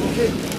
Okay.